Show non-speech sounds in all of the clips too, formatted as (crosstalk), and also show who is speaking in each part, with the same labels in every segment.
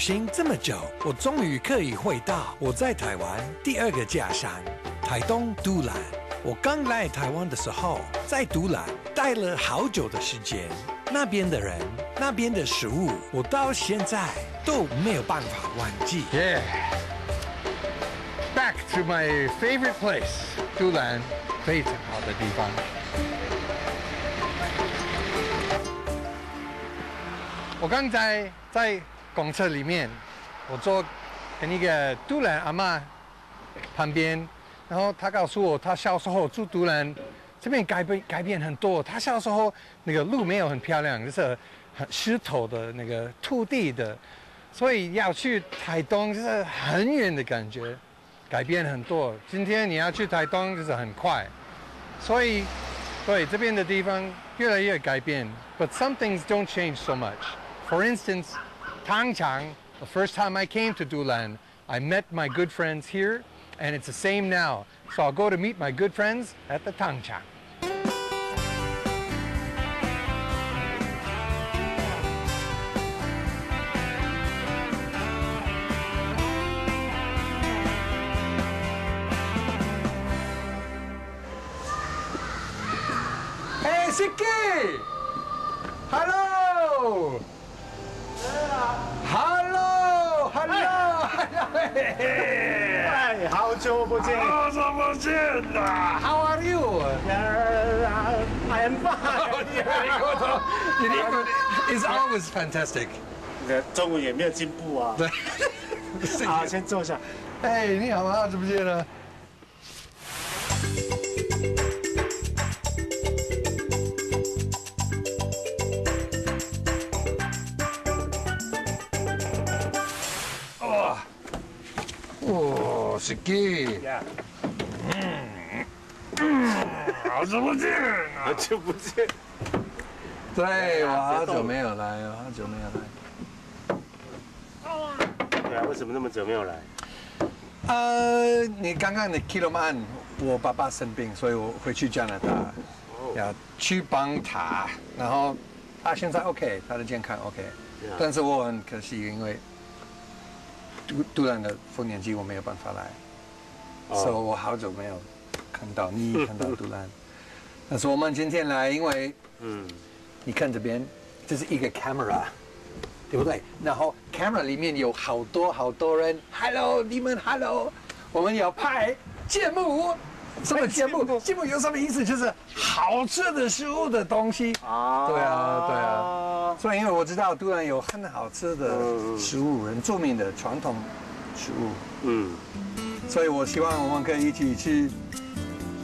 Speaker 1: 行这么久，我终于可以回到我在台湾第二个家乡——台东都兰。我刚来台湾的时候，在都兰待了好久的时间，那边的人、那边的食物，我到现在都没有办法忘记。
Speaker 2: Yeah. Back to my favorite place, 都兰，非常好的地方。我刚才在公车里面，我坐跟一个都兰阿妈旁边，然后她告诉我，她小时候住都兰，这边改变改变很多。她小时候那个路没有很漂亮，就是很石头的那个土地的，所以要去台东就是很远的感觉，改变很多。今天你要去台东就是很快，所以对这边的地方越来越改变。But some things don't change so much. For instance, Tangchang, the first time I came to Dulan, I met my good friends here, and it's the same now. So I'll go to meet my good friends at the Tangchang. 哎 s i k i Hello! Hello!
Speaker 3: 哎，好久不见。
Speaker 2: 好久不见啦！How are you?
Speaker 3: I am fine。
Speaker 2: Your English is always fantastic.
Speaker 3: 你的中文也没有进步啊。
Speaker 2: 对，
Speaker 3: 好，先坐下。
Speaker 2: 哎，你好吗？好久不见哦，是 g
Speaker 3: 呀，
Speaker 2: 好久不见
Speaker 3: 好！久不见。
Speaker 2: 对，我好久没有来，我好久没有来。
Speaker 3: 对啊，为什么那么久没有来？
Speaker 2: 呃，你刚刚的 Kiloman，我爸爸生病，所以我回去加拿大，要去帮他。然后他现在 OK，他的健康 OK，但是我很可惜，因为突突然的丰年祭我没有办法来，
Speaker 3: 哦。
Speaker 2: 所以我好久没有看到你，(laughs) 看到杜兰。但是我们今天来，因为
Speaker 3: 嗯，
Speaker 2: 你看这边，这是一个 camera，对不对？然后 camera 里面有好多好多人，Hello，你们 Hello，我们要拍节目，什么节目？节目有什么意思？就是好吃的食物的东西。
Speaker 3: 啊
Speaker 2: 对啊对啊。所以因为我知道突然有很好吃的食物，很著名的传统食物，
Speaker 3: 嗯，
Speaker 2: 所以我希望我们可以一起去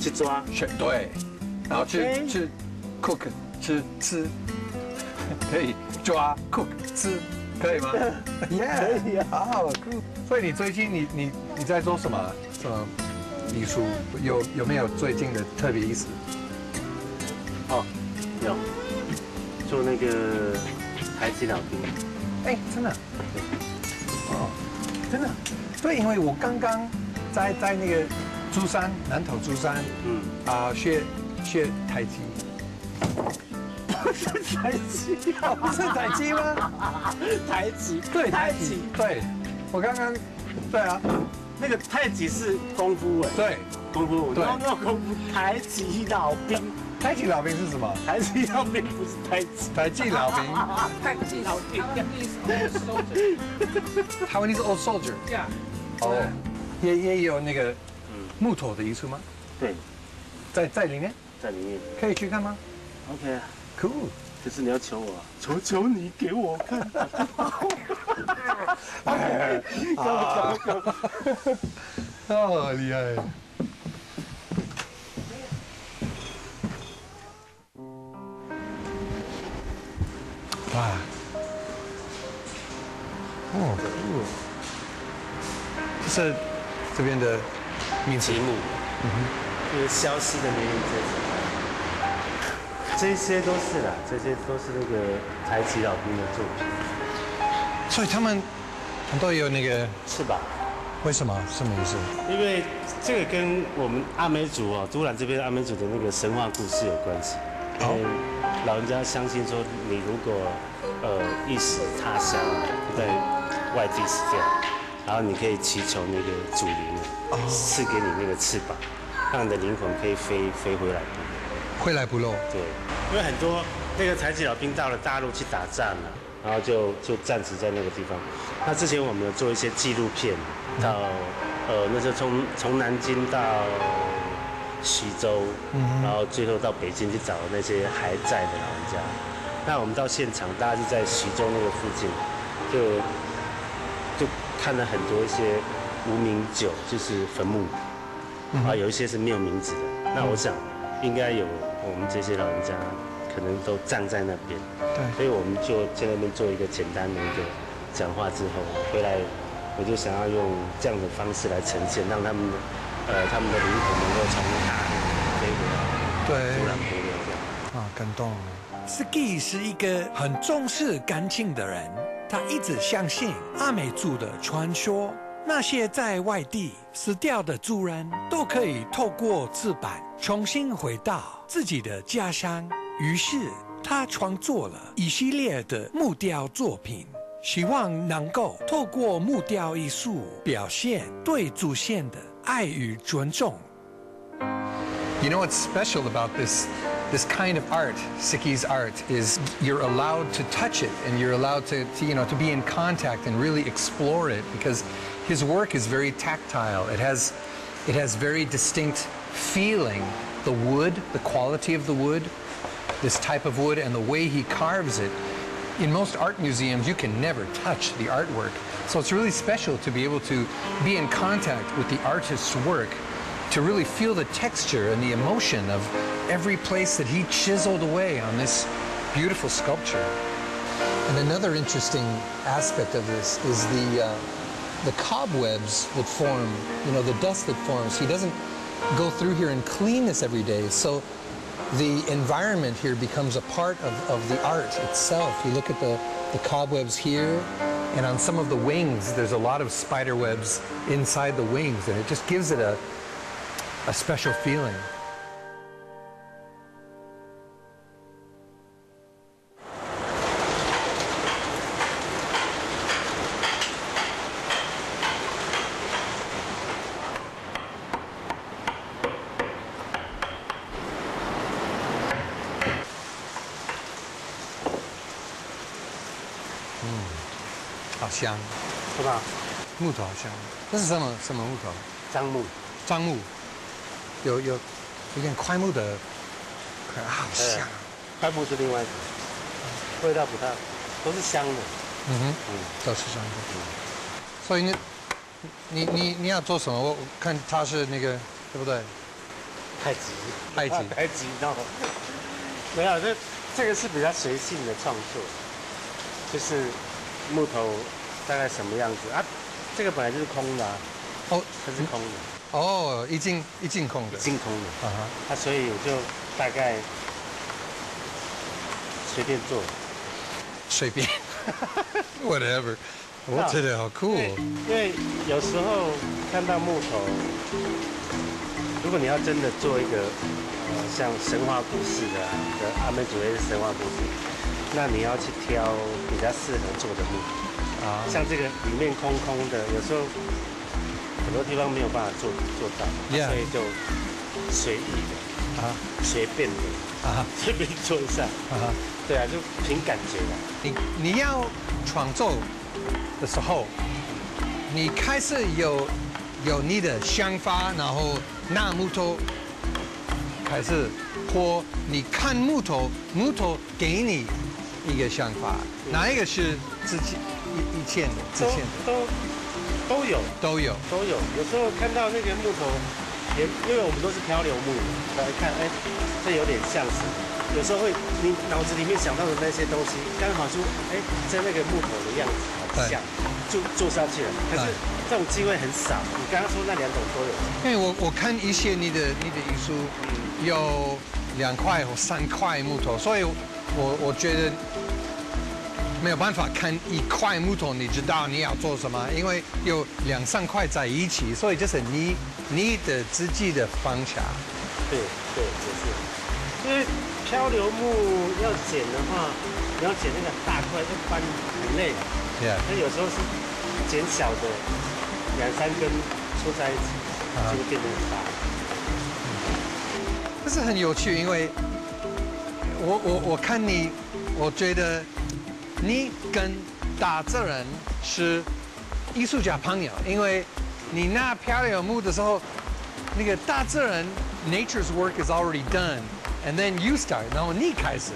Speaker 3: 去抓。
Speaker 2: 选对，然后去去 cook 吃吃，(laughs) 可以抓 cook 吃，可以吗？Yeah，(laughs)
Speaker 3: 可以啊 (laughs)
Speaker 2: 好酷。所以你最近你你你在做什么？什么艺术？有有没有最近的特别意思？
Speaker 3: 哦，有做那个台籍老兵。
Speaker 2: 哎，真的？哦，真的？对，因为我刚刚在在那个珠山南头珠山
Speaker 3: 嗯，
Speaker 2: 啊、学学太极。(laughs)
Speaker 3: 台籍啊，
Speaker 2: 不是太极吗？
Speaker 3: 台籍，
Speaker 2: 对，
Speaker 3: 太极。
Speaker 2: 对，我刚刚，对啊，
Speaker 3: 那个太极是功夫哎，
Speaker 2: 对，
Speaker 3: 功夫，
Speaker 2: 对
Speaker 3: 那那功夫太极老兵，
Speaker 2: 太极老兵是什么？
Speaker 3: 太极老兵不是太极。
Speaker 2: 太极老兵，(laughs)
Speaker 3: 太极老兵，(laughs)
Speaker 2: 台湾是 old soldier。哦，也也有那个木头的艺术吗？
Speaker 3: 对，
Speaker 2: 在在里面
Speaker 3: 在里面。
Speaker 2: 可以去看吗
Speaker 3: OK 啊
Speaker 2: ，？Cool。
Speaker 3: 可是你要求我啊，求求你给我看。(laughs)
Speaker 2: 哎，哦，厉害。哇，哦，酷这是这边的名字
Speaker 3: 题。目，就是消失的年龄阶层。这些都是啦，这些都是那个台籍老兵的作品，
Speaker 2: 所以他们很多有那个
Speaker 3: 翅膀？
Speaker 2: 为什么？什么意思？
Speaker 3: 因为这个跟我们阿美族哦，都兰这边阿美族的那个神话故事有关系。
Speaker 2: 好
Speaker 3: 老人家相信说，你如果呃一死他乡，在外地死掉，然后你可以祈求那个祖灵啊，赐给你那个翅膀，让你的灵魂可以飞飞回来部落。
Speaker 2: 回来不漏。
Speaker 3: 对，因为很多那个残疾老兵到了大陆去打仗了，然后就就暂时在那个地方。那之前我们有做一些纪录片，到呃那时候从从南京到徐州，然后最后到北京去找那些还在的老人家。那我们到现场，大家就在徐州那个附近，就就看了很多一些无名酒，就是坟墓，啊，有一些是没有名字的。那我想应该有我们这些老人家可能都站在那边，
Speaker 2: 对
Speaker 3: 所以我们就在那边做一个简单的一个讲话之后回来，我就想要用这样的方式来呈现，让他们的呃他们的灵魂能够从大海飞回来，
Speaker 2: 对
Speaker 3: 突然回流这样。
Speaker 2: 啊，感动。
Speaker 1: Ski 是一个很重视感情的人，他一直相信阿美族的传说，那些在外地死掉的族人都可以透过翅膀重新回到自己的家乡。于是他创作了一系列的木雕作品，希望能够透过木雕艺术表现对祖先的爱与尊重。
Speaker 2: You know what's special about this this kind of art, Siki's art, is you're allowed to touch it and you're allowed to, to, you know to be in contact and really explore it because his work is very tactile. It has it has very distinct feeling. The wood, the quality of the wood, this type of wood and the way he carves it. In most art museums, you can never touch the artwork. So it's really special to be able to be in contact with the artist's work to really feel the texture and the emotion of every place that he chiseled away on this beautiful sculpture. And another interesting aspect of this is the uh, the cobwebs that form, you know, the dust that forms. He doesn't go through here and clean this every day, so the environment here becomes a part of, of the art itself. You look at the, the cobwebs here, and on some of the wings, there's a lot of spider webs inside the wings, and it just gives it a, a special feeling. 香，
Speaker 3: 是吧？
Speaker 2: 木头好香。这是什么什么木头？
Speaker 3: 樟木，
Speaker 2: 樟木，有有有点块木的，好香啊。
Speaker 3: 块木是另外一种，味道不大，都是香的。
Speaker 2: 嗯哼，
Speaker 3: 嗯，
Speaker 2: 都是香的。所以你你你你要做什么？我我看他是那个对不对？
Speaker 3: 太极，
Speaker 2: 太极 (laughs)
Speaker 3: 太极闹。没有，这这个是比较随性的创作，就是木头大概什么样子啊？这个本来就是空的、啊，
Speaker 2: 哦
Speaker 3: 它是空的，
Speaker 2: 哦，一进一进空的。
Speaker 3: 进空的。
Speaker 2: 啊哈，
Speaker 3: 啊，所以我就大概随便做。
Speaker 2: 随便，(laughs) whatever。我觉得好酷
Speaker 3: 因为
Speaker 2: 哦。
Speaker 3: 因为有时候看到木头，如果你要真的做一个呃像神话故事的、啊、的阿美族类的神话故事，那你要去挑比较适合做的木头。
Speaker 2: 啊，
Speaker 3: 像这个里面空空的，有时候很多地方没有办法做做到所以就随意的、
Speaker 2: 啊
Speaker 3: 随便的、
Speaker 2: 啊
Speaker 3: 随便做一下。
Speaker 2: 啊。
Speaker 3: 对啊，就凭感觉啦。
Speaker 2: 你你要创作的时候，你开始有有你的想法，然后拿木头开始，或你看木头，木头给你一个想法，哪一个是之前以以前的之
Speaker 3: 都
Speaker 2: 前的
Speaker 3: 都都有。
Speaker 2: 都有。
Speaker 3: 都有，有时候看到那个木头，也因为我们都是漂流木来看，哎，这有点像是，有时候会你脑子里面想到的那些东西，刚好就哎在那个木头的样子好像，就做上去了。可是
Speaker 2: 对
Speaker 3: 这种机会很少，你刚刚说那两种都有，
Speaker 2: 因为我我看一些你的你的艺术有两块或三块木头，所以我我觉得没有办法看一块木头，你知道你要做什么，因为有两三块在一起，所以就是你你的自己的方向。
Speaker 3: 对对，就是，因为漂流木要剪的话，你要剪那个大块，一般很累。
Speaker 2: 对啊，
Speaker 3: 那有时候是剪小的，两三根凑在一起，就会变得很大。
Speaker 2: 这是很有趣，因为我我我看你，我觉得你跟大自然是艺术家朋友，因为你那漂流木的时候，那个大自然 nature's work is already done，and then you start，然后你开始，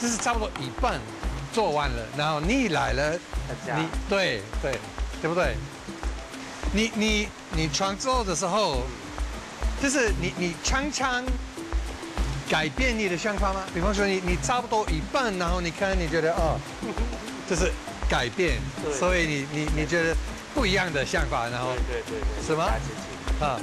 Speaker 2: 这是差不多一半做完了，然后你来了，你对对对不对？你你你创作的时候，就是你你常常改变你的想法吗？比方说你你差不多一半，然后你看你觉得哦，(laughs) 这是改变，所以你你你觉得不一样的想法，然后
Speaker 3: 对对对，
Speaker 2: 什么啊。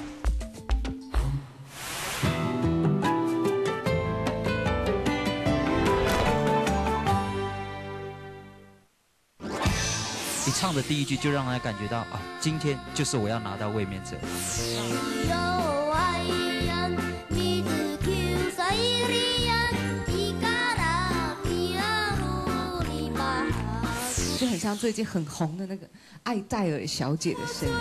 Speaker 4: 你唱的第一句就让人感觉到啊，今天就是我要拿到卫冕者。
Speaker 5: 最近很红的那个爱戴尔小姐的声音。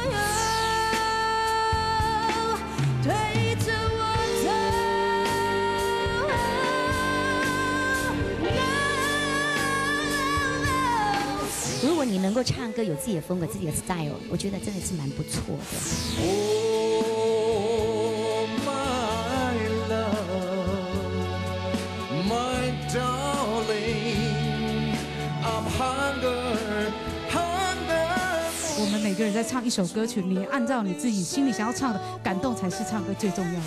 Speaker 6: 如果你能够唱歌有自己的风格、自己的 style，我觉得真的是蛮不错的。
Speaker 7: 人在唱一首歌曲，你按照你自己心里想要唱的感动，才是唱歌最重要的。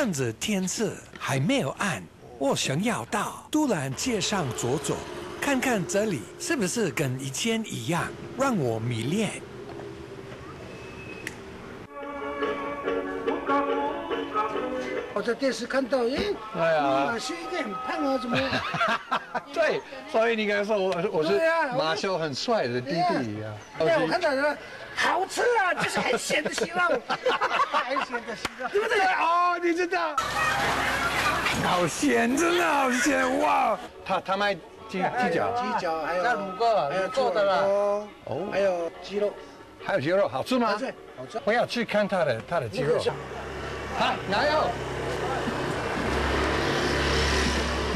Speaker 1: 趁着天色还没有暗，我想要到都兰街上走走，看看这里是不是跟以前一样，让我迷恋。
Speaker 8: 我在电视看到，哎，
Speaker 2: 哎呀
Speaker 8: 马修应该很胖啊，怎么？(laughs) (laughs)
Speaker 2: 对，所以你刚才说我我是马修很帅的弟弟呀、
Speaker 8: 对，我看到了，好吃啊，(laughs) 就是很咸的希望，(laughs) 很咸的希望，对不对？
Speaker 2: 哦，你知道，好咸，真的好咸哇！他他卖鸡鸡脚，
Speaker 8: 鸡脚还有
Speaker 2: 那卤过
Speaker 8: 还有
Speaker 2: 做的啦
Speaker 8: 哦
Speaker 2: 哦，
Speaker 8: 还有鸡肉，
Speaker 2: 还有鸡肉，好吃吗？
Speaker 8: 对，好吃。
Speaker 2: 我要去看他的他的鸡肉。好，哪有？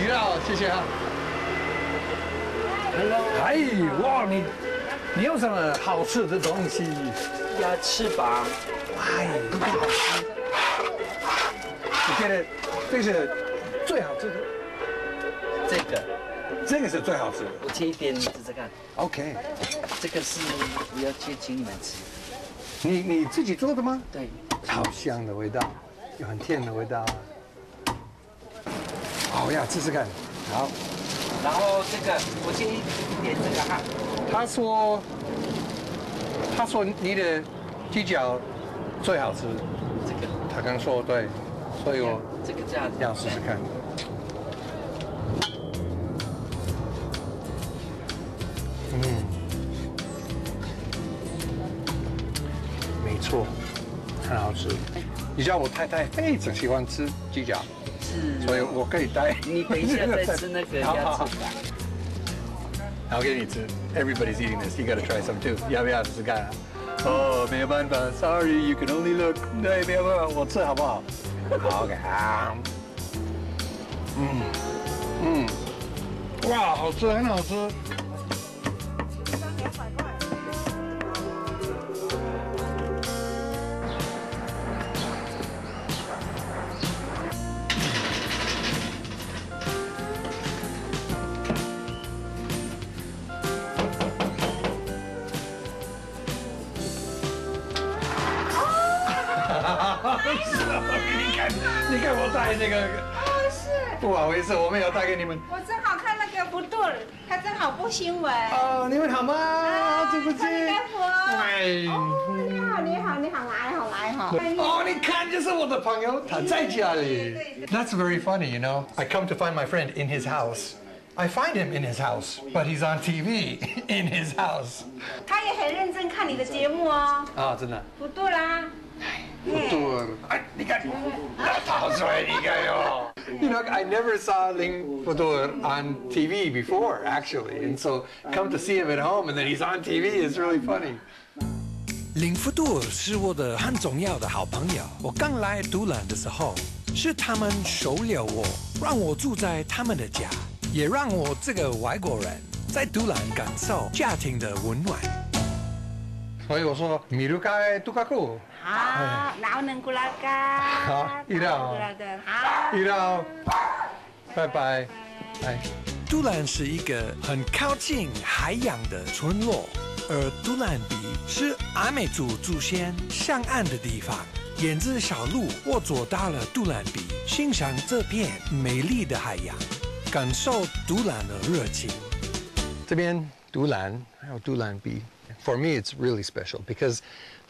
Speaker 2: 鱼肉，谢谢啊。哎，哇，你你有什么好吃的东西？
Speaker 4: 鸭翅膀，
Speaker 2: 哎，都不好吃。我觉得这是最好吃的，
Speaker 4: 这个
Speaker 2: 这个是最好吃的。
Speaker 4: 我切一点，你试试看。
Speaker 2: OK，
Speaker 4: 这个是我要去请你们吃。
Speaker 2: 你你自己做的吗？
Speaker 4: 对，
Speaker 2: 好香的味道，有很甜的味道。好呀，试试看。好，
Speaker 4: 然后这个我建议点这个哈，
Speaker 2: 他说，他说你的鸡脚最好吃，
Speaker 4: 这个
Speaker 2: 他刚说对，所以我
Speaker 4: 这个这样子。
Speaker 2: 要试试看。嗯，没错，很好吃。你知道我太太非常喜欢吃鸡脚，
Speaker 4: 是
Speaker 2: 所以我可以带。
Speaker 4: 你等一下再吃那个鸭
Speaker 2: 好好
Speaker 4: 翅膀。
Speaker 2: 好，给你吃。Everybody's eating this. You gotta try some too. 要不要试试看啊？哦，没有办法，Sorry, you can only look. 对，没有办法，我吃好不好？好，OK 啊。嗯嗯，哇，好吃，很好吃。好意思，我没有带给你们。
Speaker 9: 我正好看那个不对，他正好播新闻。
Speaker 2: 哦，你们好吗？好久不见。
Speaker 9: 喂。哦，你好，你好，你好，来好，来好。
Speaker 2: 哦，你看，这是我的朋友，他在家里。That's very funny, you know. I come to find my friend in his house. I find him in his house, but he's on TV in his house.
Speaker 9: 他也很认真看你的节目哦。
Speaker 2: 啊，真的。
Speaker 9: 不对啦。
Speaker 2: 不对，哎，你看，那他好帅，你看哟。You know, I never saw Ling Fudor on TV before, actually, and so come to see him at home, and then he's on TV. It's really funny.
Speaker 1: 林福杜是我的很重要的好朋友。我刚来独兰的时候，是他们收留我，让我住在他们的家，也让我这个外国人在独兰感受家庭的温暖。
Speaker 2: 所以我说，米卢盖杜卡库。
Speaker 9: 好，老能过来干。
Speaker 2: 好，一道。
Speaker 9: 好，
Speaker 2: 一道。拜拜。拜。
Speaker 1: 杜兰是一个很靠近海洋的村落，而杜兰比是阿美族祖先上岸的地方。沿着小路，我走到了杜兰比，欣赏这片美丽的海洋，感受杜兰的热情。
Speaker 2: 这边杜兰还有杜兰比。For me, it's really special because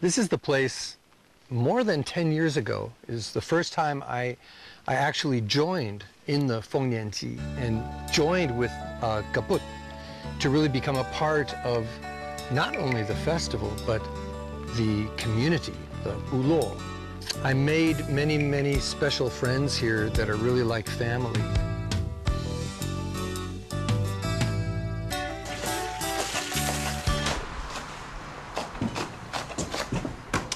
Speaker 2: this is the place more than 10 years ago is the first time I, I actually joined in the Fengnianji and joined with uh, Kaput to really become a part of not only the festival, but the community, the Ulo. I made many, many special friends here that are really like family.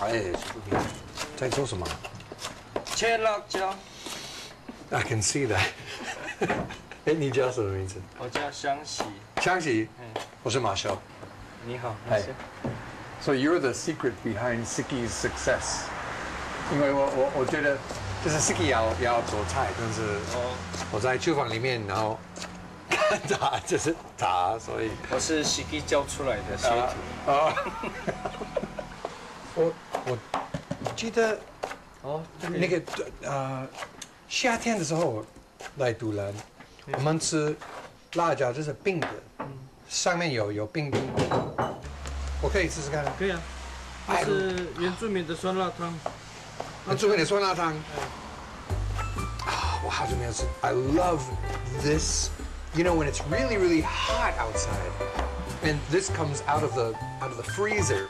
Speaker 1: 哎，在做什么？
Speaker 10: 切辣椒。
Speaker 2: I can see that。(laughs) 哎，你叫什么名字？
Speaker 10: 我叫香喜。
Speaker 2: 香喜。我是马修。
Speaker 10: 你好。
Speaker 2: 哎。So you're the secret behind Siki's success。因为我我我觉得，就是 Siki 要要做菜，但是我在厨房里面，然后看他就是他，所以
Speaker 10: 我是 Siki 教出来的学徒。
Speaker 2: 啊。(laughs) 我我记得
Speaker 10: 哦，
Speaker 2: 那个呃夏天的时候来杜兰，我们吃辣椒就是冰的，上面有有冰冰。我可以试试看。
Speaker 10: 可以啊，这是原住民的酸辣汤。
Speaker 2: 原住民的酸辣汤。啊，我好久没有吃。I love this. You know when it's really really hot outside. and this comes out of the out of the freezer.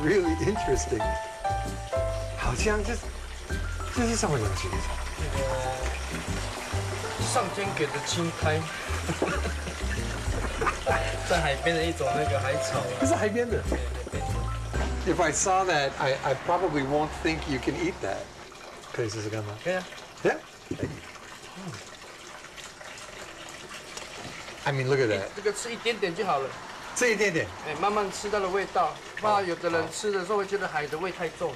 Speaker 2: That's really interesting。好像这这是什么东西？
Speaker 10: 这个上天给的青苔，在海边的一种那个海草啊。
Speaker 2: 这是海边的。If (laughs) I saw that, I I probably won't think you can eat that. 可以试试看吗？
Speaker 10: 可以啊。
Speaker 2: Yeah. I mean, look at that.
Speaker 10: 这个吃一点点就好了。
Speaker 2: 这一点点。
Speaker 10: 哎，慢慢吃到的味道。怕有的人吃的时候会觉得海的味太重。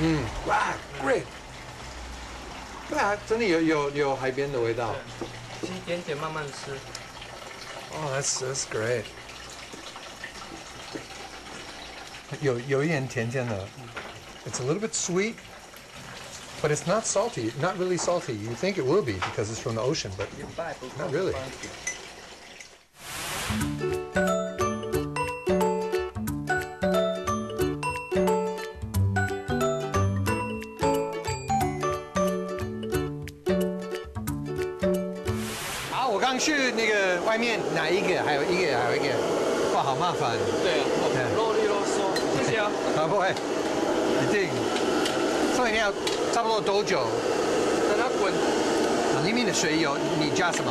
Speaker 2: 嗯，哇，great。对啊，真的有有有海边的味道。
Speaker 10: 吃一点点，慢慢吃。
Speaker 2: Oh, that's that's great. 有有一点甜甜的。It's a little bit sweet. But it's not salty, not really salty. You think it will be because it's from the ocean, but not really. Okay. 所以你要差不多多久？
Speaker 10: 等它滚，
Speaker 2: 啊，里面的水有你加什么？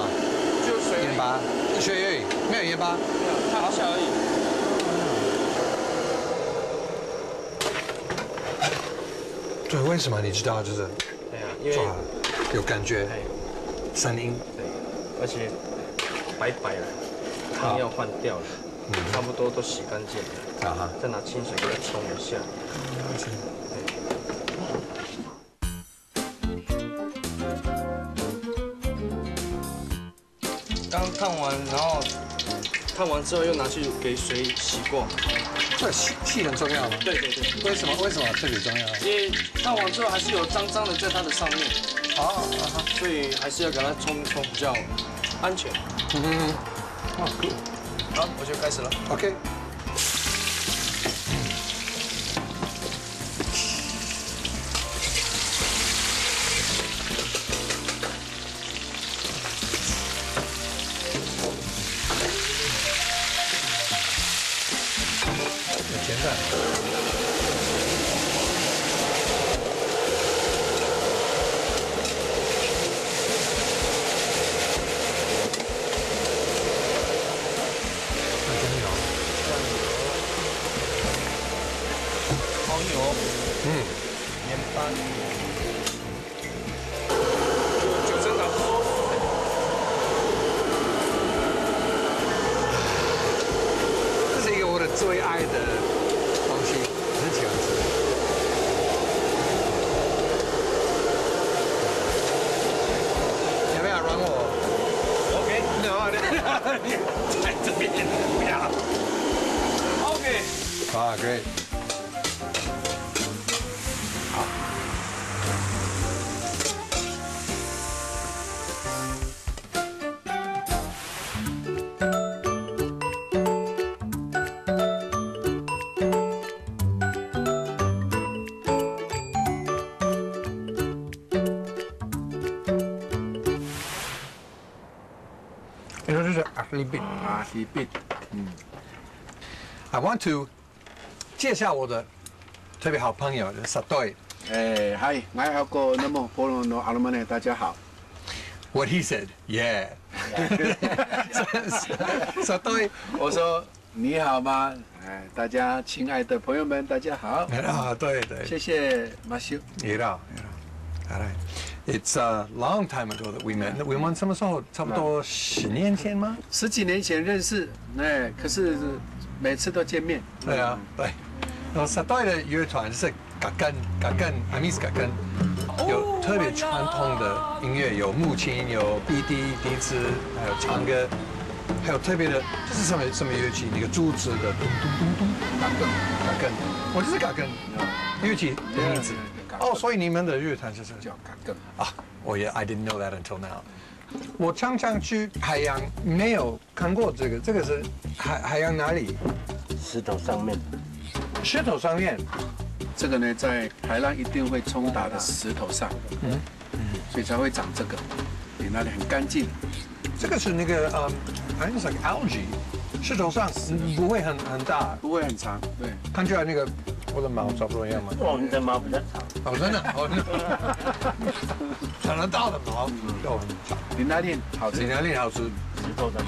Speaker 10: 就水
Speaker 2: 盐巴，水而已，没有盐巴。
Speaker 10: 没有，它好小而已。
Speaker 2: 对，为什么你知道？就是
Speaker 10: 对啊，因为
Speaker 2: 有感觉，声音。
Speaker 10: 对，而且白白了，汤要换掉了，差不多都洗干净了。
Speaker 2: 啊哈，
Speaker 10: 再拿清水给它冲一下。刚烫完之后又拿去给水洗过。
Speaker 2: 这细细很重要吗？
Speaker 10: 对对对。
Speaker 2: 为什么？为什么特别重要？
Speaker 10: 因为烫完之后还是有脏脏的在它的上面。
Speaker 2: 哦，
Speaker 10: 所以还是要给它冲一冲比较安全。
Speaker 2: 嗯嗯嗯。
Speaker 10: 好，我就开始了。
Speaker 2: OK。
Speaker 10: 油，
Speaker 2: 嗯，
Speaker 10: 盐巴，就九层塔。
Speaker 2: 这是一个我的最爱的东西，很喜欢吃。要不要让我？OK。No，(laughs) 在这边不要。OK。啊，Great。阿里饼，阿里饼。嗯。I want to 介绍我的特别好朋友，就是萨对。
Speaker 11: 哎，嗨，我还有个那么波隆诺阿鲁曼呢，大家好。
Speaker 2: What he said, yeah. (laughs) 萨对，
Speaker 11: 我说你好吗？哎，大家亲爱的朋友们，大家好。
Speaker 2: 啊，对对。
Speaker 11: 谢谢马修。
Speaker 2: You know. All right. It's a long time ago that we met. We 们什么时候？差不多十年前吗？
Speaker 11: 十几年前认识，哎，可是每次都见面。
Speaker 2: 对啊，对。然后萨对的乐团是嘎根，嘎根，阿米斯嘎根，有特别传统的音乐，有木琴，有 BD 笛子，还有唱歌，还有特别的，这是什么什么乐器？那个柱子的咚咚咚咚，嘎根，嘎根，我就是嘎根，乐器的名字。哦，所以你们的乐团就是
Speaker 11: 叫嘎根
Speaker 2: 啊？我也 I didn't know that until now。我常常去海洋，没有看过这个，这个是海海洋哪里？
Speaker 3: 石头上面。
Speaker 2: 石头上面，
Speaker 11: 这个呢，在海浪一定会冲打的石头上，
Speaker 2: 嗯，
Speaker 11: 所以才会长这个。你那里很干净。
Speaker 2: 这个是那个呃，好像是 like algae，石头上不会很很大，
Speaker 11: 不会很长，对。
Speaker 2: 看起来那个我的毛差不多一样吗。
Speaker 3: 哦，你的毛比较长。
Speaker 2: 哦，真的，哦，长 (laughs) 得到的毛。都很长。
Speaker 11: 林大令好吃，
Speaker 2: 林大令好吃，
Speaker 3: 石头的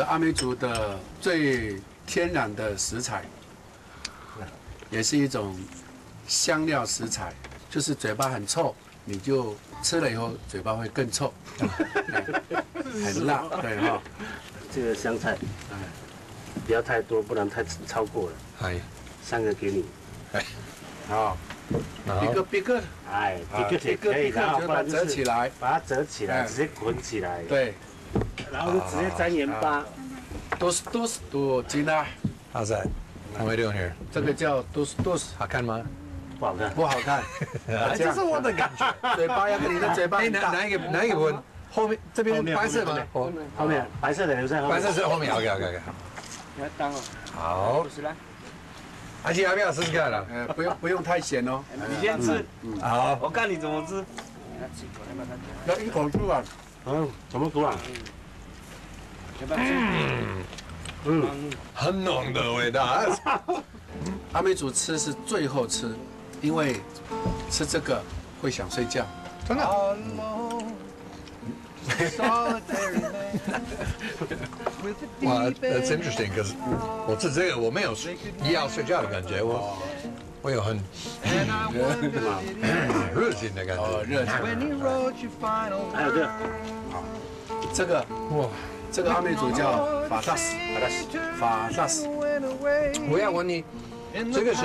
Speaker 11: 个阿美族的最天然的食材，也是一种香料食材，就是嘴巴很臭，你就吃了以后嘴巴会更臭，(laughs) 很辣，对哈。
Speaker 3: 这个香菜，哎，不要太多，不然太超过了。
Speaker 2: 哎，
Speaker 3: 三个给你。
Speaker 11: 哎，好，一个一个，
Speaker 3: 哎，一个也可以，然后
Speaker 11: 把它折起来，
Speaker 3: 把它折起来，
Speaker 11: 哎
Speaker 3: 直接滚起来。
Speaker 11: 对，
Speaker 3: 然后就直接沾盐巴。
Speaker 11: 都是都是多金啊
Speaker 2: ，How's that? How am I doing here?
Speaker 11: 这个叫都是都是，
Speaker 2: 好看吗？
Speaker 3: 不好看，
Speaker 11: 不好看，
Speaker 2: 哎这是我的感觉。
Speaker 11: 嘴巴要跟你的嘴巴
Speaker 2: 哎，哪哪一个哪一个文？后面这边白色吗？哦，
Speaker 3: 后面白色的留在后面。
Speaker 2: 白色是后面。OK OK OK。
Speaker 10: 你要当哦，
Speaker 2: 好，
Speaker 10: 不是来，
Speaker 2: 阿奇要不要试试看了？
Speaker 11: 呃，不用不用太咸哦，
Speaker 10: 你先吃，
Speaker 2: 好，
Speaker 10: 我看你怎么吃。
Speaker 11: 要一口吃完。
Speaker 3: 嗯，怎么吃啊？
Speaker 10: 要不要吃？
Speaker 3: 嗯，
Speaker 2: 很浓的味道。(laughs)
Speaker 11: 阿美族吃是最后吃，因为吃这个会想睡觉。
Speaker 2: 真的。(laughs) 哇，That's interesting，可是我吃这个我没有睡要睡觉的感觉，我我有很热情的感
Speaker 11: 哦，
Speaker 2: 觉。
Speaker 11: 热情。
Speaker 3: 还有这个，
Speaker 11: 这个
Speaker 2: 哇，
Speaker 11: 这个阿美族叫法萨斯，法萨斯，法萨斯。
Speaker 2: 我要问你，这个是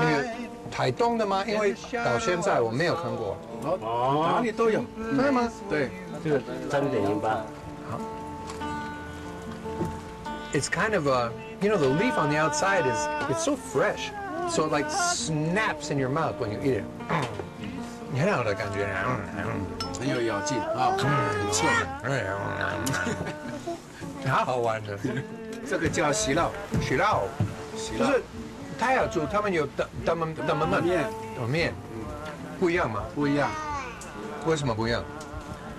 Speaker 2: 那个台东的吗？因为到现在我没有看过。
Speaker 11: 哦，哪里都有。
Speaker 2: 真的吗？
Speaker 11: 对，
Speaker 3: 这个三点零八。好。
Speaker 2: It's kind of a, you know, the leaf on the outside is, it's so fresh. So it like snaps in your mouth when you eat it. 你很好的感觉。
Speaker 11: 很有咬劲啊，很脆。
Speaker 2: 好好玩的。
Speaker 11: 这个叫席烙，
Speaker 2: 许料，
Speaker 11: 席烙
Speaker 2: 就是他要煮他们有他他们他们们
Speaker 11: 面
Speaker 2: 有面，不一样吗？
Speaker 11: 不一样。
Speaker 2: 为什么不一样？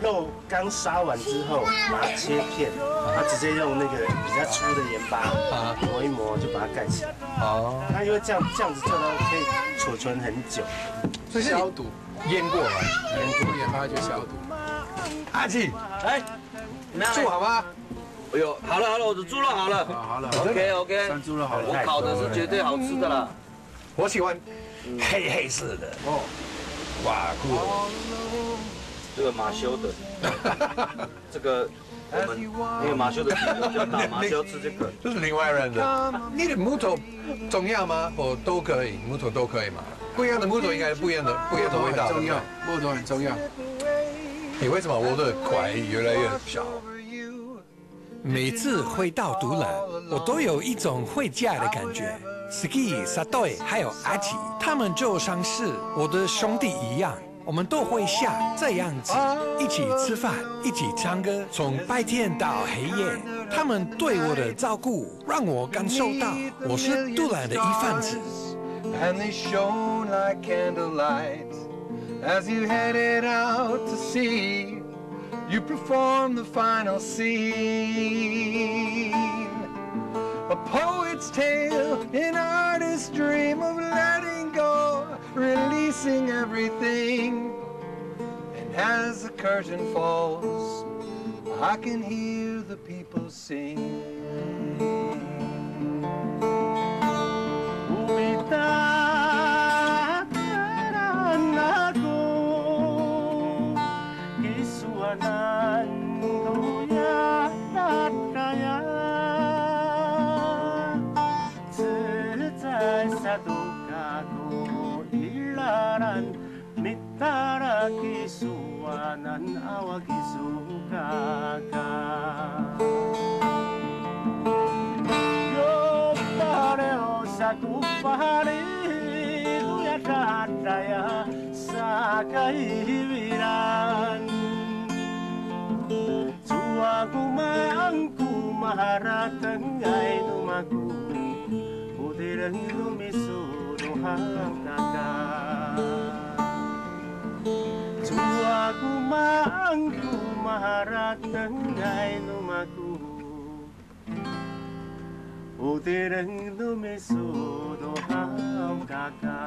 Speaker 3: 肉刚杀完之后，把它切片，它直接用那个比较粗的盐巴
Speaker 2: 啊
Speaker 3: 磨一磨，就把它盖起来。
Speaker 2: 哦，
Speaker 3: 它因为这样这样子做到可以储存很久。
Speaker 11: 消毒，
Speaker 2: 腌过吗？
Speaker 11: 盐过盐巴就消毒。
Speaker 2: 阿奇，
Speaker 10: 来，
Speaker 2: 住好吗？
Speaker 10: 哎呦，好了好了，我的猪肉好了。
Speaker 11: 好，好了
Speaker 10: OK OK，
Speaker 11: 山猪肉好了
Speaker 10: 我烤的是绝对好吃的啦。
Speaker 2: 我喜欢黑黑色的。哦，哇，酷哦！
Speaker 10: 这个马修的，(laughs) 这个我们那个马修的皮比较大，马修吃这个。(laughs)
Speaker 2: 这是另外人的。你的木头重要吗？我，都可以，木头都可以嘛。不一样的木头应该是不一样的不一样的味道。
Speaker 11: 很重要，木头很重要。
Speaker 2: 你为什么我的块越来越小？
Speaker 1: 每次回到独兰，我都有一种回家的感觉。Ski、沙队还有阿奇，他们就像是我的兄弟一样，我们都会像这样子一起吃饭，一起唱歌，从白天到黑夜。他们对我的照顾，让我感受到我是独兰的一份子。
Speaker 2: Like candlelight as you headed out to sea. You performed the final scene. A poet's tale, an artist's dream of letting go, releasing everything. And as the curtain falls, I can hear the people sing.
Speaker 3: Umitaran tarakisuanan awakisukaka Yopare osakupari tuyatataya sakaihiwiran Suaku maangku maharatenggai numaku Putirang itu misuruh hang kakak. Tuwa kumang kumaharatan ay lumago Budirang lumisuro hang kaka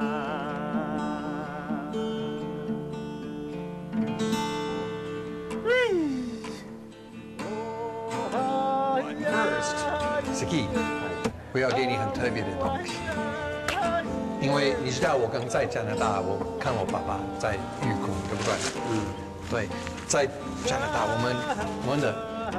Speaker 2: first, Ski，我要给你很特别的东西，因为你知道我刚在加拿大，我看我爸爸在玉库，对不对？嗯，对，在加拿大，我们我们的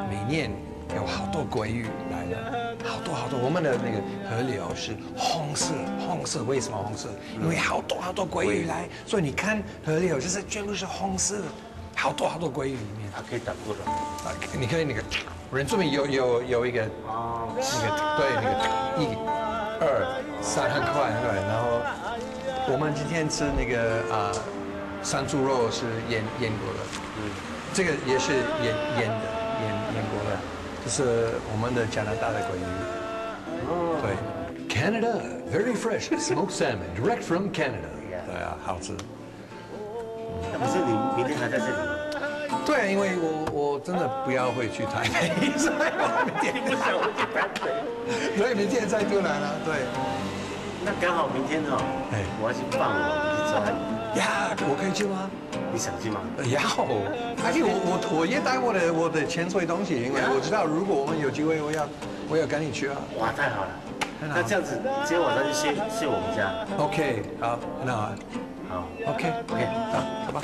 Speaker 2: 每年有好多鲑鱼来了，好多好多，我们的那个河流是红色，红色，为什么红色？因为好多好多鲑鱼来，所以你看河流就是全部是红色，好多好多鲑鱼里面。
Speaker 3: 它可以打过的。
Speaker 2: 啊，你可以那个，人这边有有有一个，那个对那个一、二、三块对，然后我们今天吃那个啊山猪肉是腌腌过的，嗯，这个也是腌腌的腌腌过的，这是我们的加拿大的鲑鱼，对，Canada very fresh smoked salmon direct from Canada，对啊，好吃。
Speaker 3: 那不是你明天还在这里吗？
Speaker 2: 对，因为我我真的不要回去台北，所以我明天
Speaker 3: 不想回去台北。
Speaker 2: 对，明天再就来了。对，
Speaker 3: 那刚好明天哦，
Speaker 2: 哎，
Speaker 3: 我要去放我一只
Speaker 2: 呀，我可以去吗？
Speaker 3: 你想去吗？
Speaker 2: 要，而且我我我也带我的我的潜水东西，因为我知道如果我们有机会，我要我要赶紧去啊。
Speaker 3: 哇，太好了！那这样子，今天晚上就睡睡我们家。
Speaker 2: OK，好，那
Speaker 3: 好
Speaker 2: ，OK OK，好，走吧。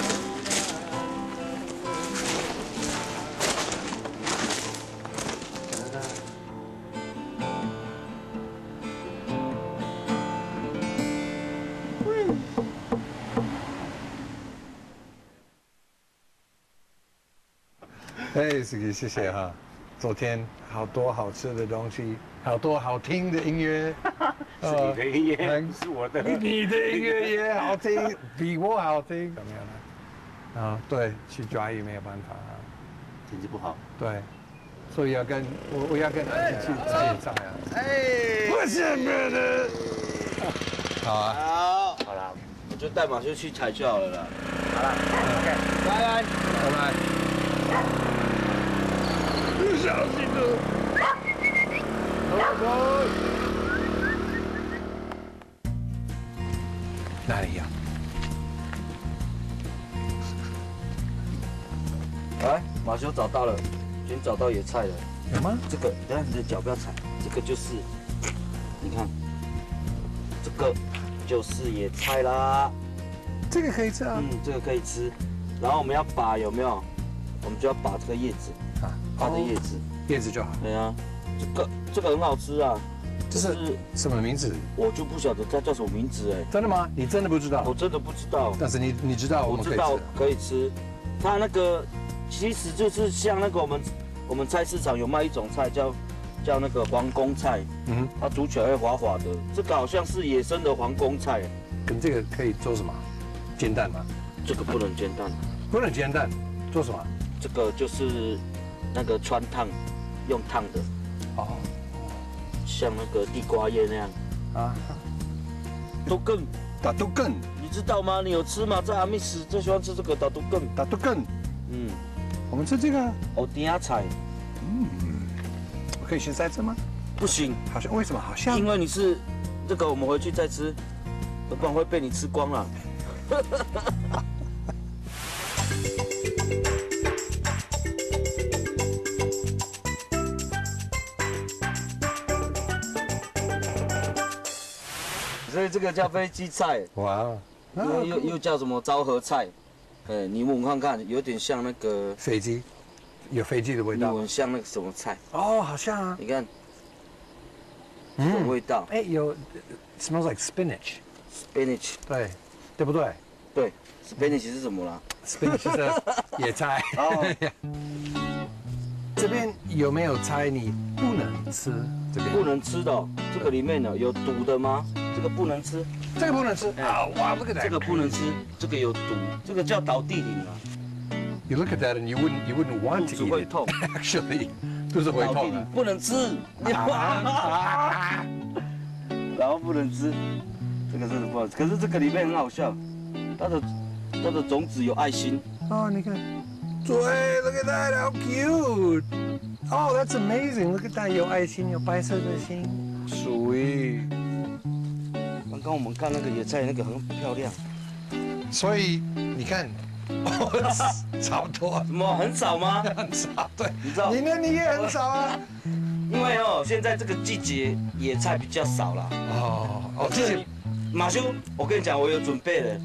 Speaker 2: 谢谢哈。昨天好多好吃的东西，好多好听的音乐。(laughs)
Speaker 3: 是你的音乐
Speaker 2: 嗯
Speaker 3: 是我的
Speaker 2: 你的音乐也好听，(laughs) 比我好听。怎么样呢？啊，对，去抓鱼没有办法啊。
Speaker 3: 天气不好。
Speaker 2: 对，所以要跟我我要跟安琪去摘野菜啊。哎，我是别的。好啊。
Speaker 10: 好，
Speaker 3: 好了，
Speaker 10: 我就带马修去采就好了啦。
Speaker 3: 好了，OK，拜拜，
Speaker 2: 拜拜。小心哦。哪里呀？
Speaker 10: 来，马修找到了，已经找到野菜了。
Speaker 2: 有吗？
Speaker 10: 这个，等下你的脚不要踩，这个就是，你看，这个就是野菜啦。
Speaker 2: 这个可以吃啊。
Speaker 10: 嗯，这个可以吃。然后我们要把有没有？我们就要把这个叶子，
Speaker 2: 啊，
Speaker 10: 拔这叶子。
Speaker 2: 叶子就好。
Speaker 10: 对啊，这个这个很好吃啊。
Speaker 2: 这是什么名字？
Speaker 10: 我就不晓得它叫什么名字哎。
Speaker 2: 真的吗？你真的不知道？
Speaker 10: 我真的不知道。
Speaker 2: 但是你你知道我们可以吃
Speaker 10: 我知道可以吃，它那个其实就是像那个我们我们菜市场有卖一种菜叫叫那个皇宫菜，
Speaker 2: 嗯，
Speaker 10: 它煮起来会滑滑的，这个好像是野生的皇宫菜，
Speaker 2: 跟这个可以做什么？煎蛋吗？
Speaker 10: 这个不能煎蛋，
Speaker 2: 不能煎蛋，做什么？
Speaker 10: 这个就是那个穿烫，用烫的，
Speaker 2: 哦，
Speaker 10: 像那个地瓜叶那样。
Speaker 2: 啊，
Speaker 10: 都更
Speaker 2: 打都更，
Speaker 10: 你知道吗？你有吃吗？在阿密斯最喜欢吃这个打都更，
Speaker 2: 打都更，
Speaker 10: 嗯，
Speaker 2: 我们吃这个，
Speaker 10: 欧迪亚菜，
Speaker 2: 嗯，可以现在吃吗？
Speaker 10: 不行，
Speaker 2: 好像为什么？好像。
Speaker 10: 因为你是这个，我们回去再吃，要不然会被你吃光了。(laughs) 以这个叫飞机菜，
Speaker 2: 哇，
Speaker 10: 又又又叫什么昭和菜？哎，你闻看看，有点像那个
Speaker 2: 飞机，有飞机的味道。
Speaker 10: 你闻像那个什么菜？
Speaker 2: 哦，好像啊。
Speaker 10: 你看，这种味道。
Speaker 2: 哎，有，smells like spinach。
Speaker 10: spinach。
Speaker 2: 对，对不对？
Speaker 10: 对，spinach 是什么啦
Speaker 2: ？spinach 是野菜。(laughs) 哦。(laughs) 这边有没有猜你不能吃？这边
Speaker 10: 不能吃的、哦，这个里面呢有毒的吗？这个不能吃，
Speaker 2: 这个不能吃。啊，哇，look at that！
Speaker 10: 这个不能吃，这个有毒，这个叫倒地灵啊。
Speaker 2: You look at that and you wouldn't you wouldn't want to
Speaker 10: 肚子会痛 (laughs)
Speaker 2: Actually，肚子会痛
Speaker 10: 不能吃，(laughs) 然后不能吃，这个真的不好吃。可是这个里面很好笑，它的它的种子有爱心。
Speaker 2: 哦，你看，对，Look at that，how cute！哦、oh,，That's amazing！Look at that，有爱心，有白色的心，sweet。
Speaker 10: 刚刚我们看那个野菜，那个很漂亮。
Speaker 2: 所以你看，(laughs) 差不多。
Speaker 10: 什么很少吗？
Speaker 2: 很少，对。
Speaker 10: 你知道？
Speaker 2: 你呢？你也很少啊。
Speaker 10: 因为哦，现在这个季节野菜比较少了。
Speaker 2: 哦哦，这是
Speaker 10: 马修，我跟你讲，我有准备了，